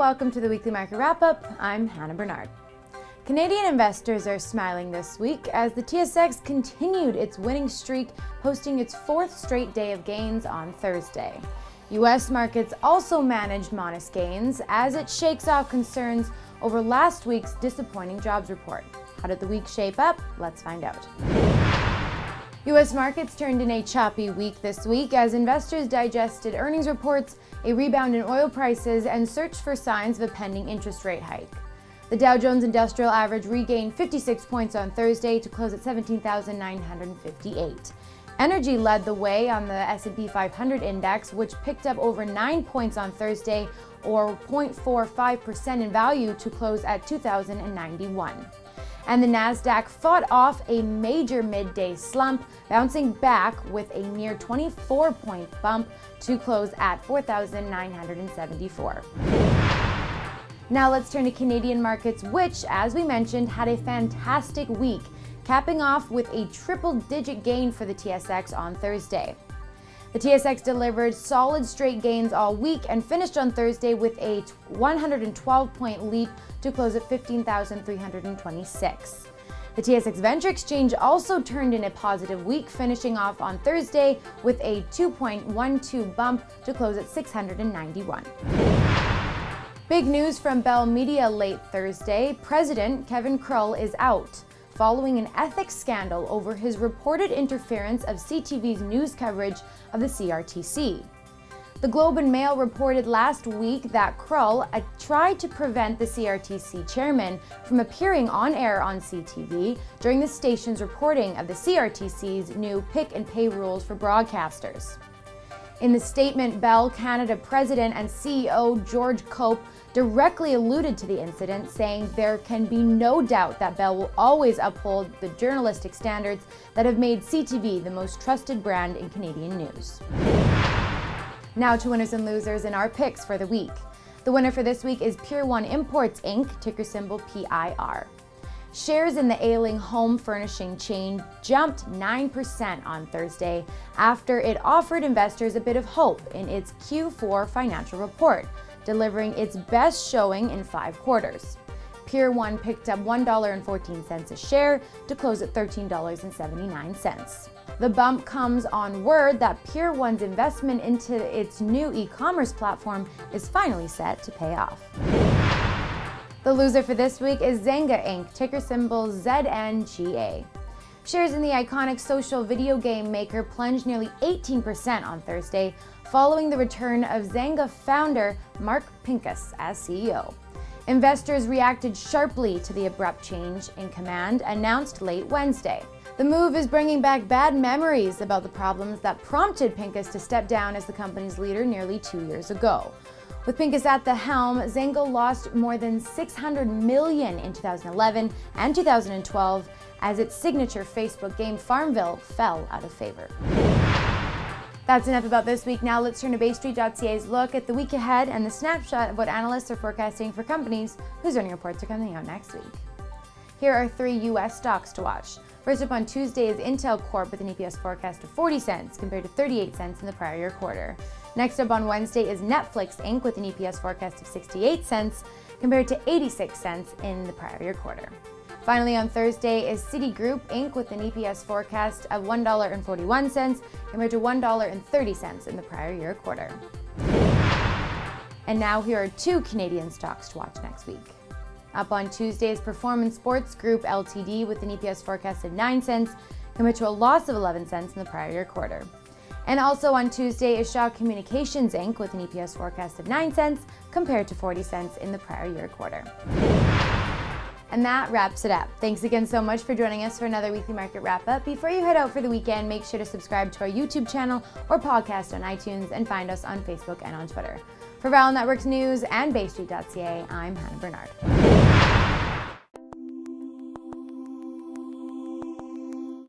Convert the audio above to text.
welcome to the weekly market wrap up. I'm Hannah Bernard. Canadian investors are smiling this week as the TSX continued its winning streak, posting its fourth straight day of gains on Thursday. U.S. markets also managed modest gains as it shakes off concerns over last week's disappointing jobs report. How did the week shape up? Let's find out. U.S. markets turned in a choppy week this week as investors digested earnings reports, a rebound in oil prices, and searched for signs of a pending interest rate hike. The Dow Jones Industrial Average regained 56 points on Thursday to close at 17,958. Energy led the way on the S&P 500 index, which picked up over 9 points on Thursday or 0.45% in value to close at 2091. And the Nasdaq fought off a major midday slump, bouncing back with a near 24 point bump to close at 4,974. Now let's turn to Canadian markets, which, as we mentioned, had a fantastic week capping off with a triple digit gain for the TSX on Thursday. The TSX delivered solid straight gains all week and finished on Thursday with a 112 point leap to close at 15,326. The TSX Venture Exchange also turned in a positive week, finishing off on Thursday with a 2.12 bump to close at 691. Big news from Bell Media late Thursday President Kevin Crull is out following an ethics scandal over his reported interference of CTV's news coverage of the CRTC. The Globe and Mail reported last week that Crull uh, tried to prevent the CRTC chairman from appearing on air on CTV during the station's reporting of the CRTC's new pick and pay rules for broadcasters. In the statement, Bell Canada president and CEO George Cope directly alluded to the incident, saying there can be no doubt that Bell will always uphold the journalistic standards that have made CTV the most trusted brand in Canadian news. Now to winners and losers in our picks for the week. The winner for this week is Pier 1 Imports Inc., ticker symbol PIR. Shares in the ailing home furnishing chain jumped 9% on Thursday after it offered investors a bit of hope in its Q4 financial report delivering its best showing in five quarters. Pier 1 picked up $1.14 a share to close at $13.79. The bump comes on word that Pier 1's investment into its new e commerce platform is finally set to pay off. The loser for this week is Zynga Inc., ticker symbol ZNGA. Shares in the iconic social video game maker plunged nearly 18% on Thursday, following the return of Zynga founder Mark Pincus as CEO. Investors reacted sharply to the abrupt change in command announced late Wednesday. The move is bringing back bad memories about the problems that prompted Pincus to step down as the company's leader nearly two years ago. With Pincus at the helm, Zynga lost more than 600 million in 2011 and 2012 as its signature Facebook game Farmville fell out of favor. That's enough about this week. Now let's turn to BayStreet.ca's look at the week ahead and the snapshot of what analysts are forecasting for companies whose earning reports are coming out next week. Here are three U.S. stocks to watch. First up on Tuesday is Intel Corp with an EPS forecast of 40 cents compared to 38 cents in the prior year quarter. Next up on Wednesday is Netflix Inc. with an EPS forecast of 68 cents compared to 86 cents in the prior year quarter. Finally, on Thursday is Citigroup Inc. with an EPS forecast of $1.41 compared to $1.30 in the prior year quarter. And now here are two Canadian stocks to watch next week. Up on Tuesday is Performance Sports Group Ltd. with an EPS forecast of 9 cents compared to a loss of 11 cents in the prior year quarter. And also on Tuesday is Shaw Communications Inc. with an EPS forecast of 9 cents compared to 40 cents in the prior year quarter. And that wraps it up. Thanks again so much for joining us for another weekly market wrap up. Before you head out for the weekend, make sure to subscribe to our YouTube channel or podcast on iTunes and find us on Facebook and on Twitter. For Viral Networks News and BayStreet.ca, I'm Hannah Bernard.